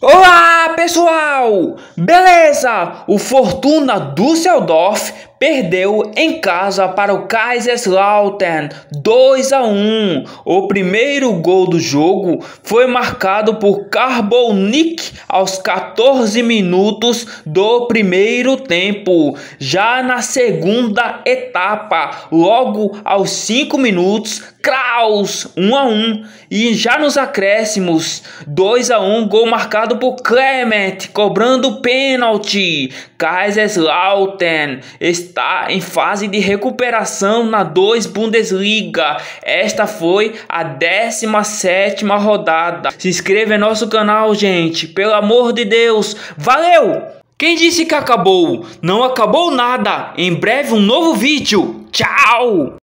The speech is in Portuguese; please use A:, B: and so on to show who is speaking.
A: Olá pessoal! Beleza? O Fortuna Düsseldorf perdeu em casa para o Kaiserslautern 2 a 1. O primeiro gol do jogo foi marcado por Carbonic aos 14 minutos do primeiro tempo. Já na segunda etapa, logo aos 5 minutos, Kraus 1 a 1 e já nos acréscimos 2 a 1 gol marcado por Clement cobrando pênalti. Kaiserslautern está em fase de recuperação na 2 Bundesliga. Esta foi a 17 rodada. Se inscreva em nosso canal, gente, pelo amor de Deus. Valeu! Quem disse que acabou? Não acabou nada. Em breve um novo vídeo. Tchau!